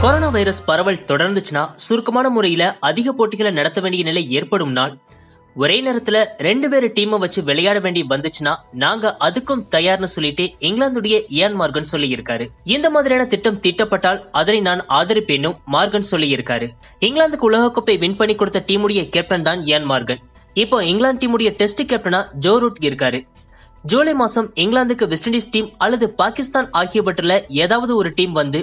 Corona virus பரவல் தொடர்ந்துச்சுன்னா சுருக்கமான முறையில அதிக போட்டிகளை நடத்த வேண்டிய நிலை ஏற்படும் நாள். ஒரே நேரத்துல ரெண்டு பேரு டீமை வச்சு விளையாட வேண்டி வந்துச்சுன்னா நாங்க அதுக்கும் தயார்னு சொல்லிட்டு இங்கிலாந்துடைய இயான் மார்கன் சொல்லியிருக்காரு. இந்த மாதிரியான திட்டம் திட்டப்பட்டால் அதனை நான் ஆதரிப்பேனும் மார்கன் சொல்லியிருக்காரு. இங்கிலாந்துக்கு உலகக்கோப்பை வின் பண்ணி கொடுத்த டீமுடைய கேப்டன் தான் இயான் மார்கன். இப்போ இங்கிலாந்து டீமுடைய டெஸ்ட் கேப்டனா ஜோ ரூட் இருக்காரு. ஜூலை மாசம் இங்கிலாந்துக்கு வெஸ்ட் இண்டீஸ் டீம் அல்லது பாகிஸ்தான் ஆகியவற்றில் ஏதாவது ஒரு டீம் வந்து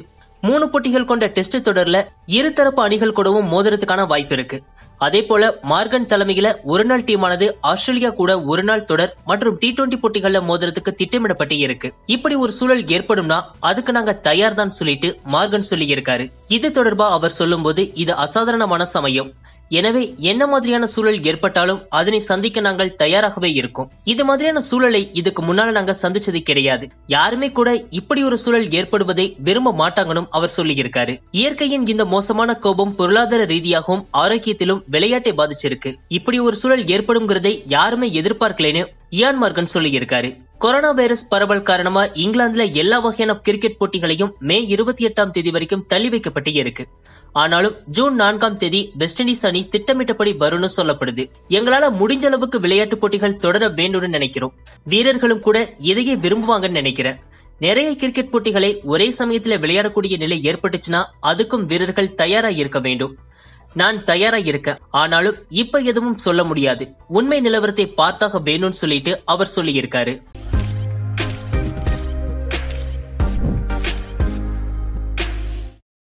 மூணு போட்டிகள் கொண்ட டெஸ்ட் தொடர்ல இருதரப்பு அணிகள் கூடவும் மோதுறதுக்கான வாய்ப்பு இருக்கு. அதே போல மார்கன் தலைமையில ஒரு நாள் டீமானது ஆஸ்திரேலியா கூட ஒரு நாள் தொடர் மற்றும் டி டுவெண்டி போட்டிகள்ல மோதுறதுக்கு திட்டமிடப்பட்டு இருக்கு. இப்படி ஒரு சூழல் ஏற்படும்னா அதுக்கு நாங்க தயார் தான் சொல்லிட்டு மார்கன் சொல்லி இருக்காரு இது தொடர்பா அவர் சொல்லும்போது இது அசாதாரணமான சமயம். எனவே என்ன மாதிரியான சூழல் ஏற்பட்டாலும் அதனை சந்திக்க நாங்கள் தயாராகவே இருக்கோம். இது மாதிரியான சூழலை இதுக்கு முன்னால நாங்க சந்திச்சது கிடையாது. யாருமே கூட இப்படி ஒரு சூழல் ஏற்படுவதை விரும்ப மாட்டாங்கன்னு அவர் சொல்லியிருக்காரு. இயற்கையின் இந்த மோசமான கோபம் பொருளாதார ரீதியாகவும் ஆரோக்கியத்திலும் விளையாட்டை பாதிச்சிருக்கு. இப்படி ஒரு சூழல் ஏற்படுங்கிறதை யாருமே எதிர்பார்க்கலைன்னு இயான் மார்கன் சொல்லியிருக்காரு. கொரோனா வைரஸ் பரவல் காரணமா இங்கிலாந்துல எல்லா வகையான கிரிக்கெட் போட்டிகளையும் மே இருபத்தி எட்டாம் தேதி வரைக்கும் தள்ளி வைக்கப்பட்டு இருக்கு ஆனாலும் ஜூன் நான்காம் தேதி வெஸ்ட் இண்டீஸ் அணி திட்டமிட்டபடி வரும்னு சொல்லப்படுது. எங்களால முடிஞ்ச அளவுக்கு விளையாட்டு போட்டிகள் தொடர வேண்டும்னு நினைக்கிறோம். வீரர்களும் கூட இதையே விரும்புவாங்கன்னு நினைக்கிறேன். நிறைய கிரிக்கெட் போட்டிகளை ஒரே சமயத்துல விளையாடக்கூடிய நிலை ஏற்பட்டுச்சுன்னா அதுக்கும் வீரர்கள் தயாரா இருக்க வேண்டும். நான் தயாரா இருக்கேன். ஆனாலும் இப்ப எதுவும் சொல்ல முடியாது. உண்மை நிலவரத்தை பார்த்தாக வேணும்னு சொல்லிட்டு அவர் சொல்லியிருக்காரு.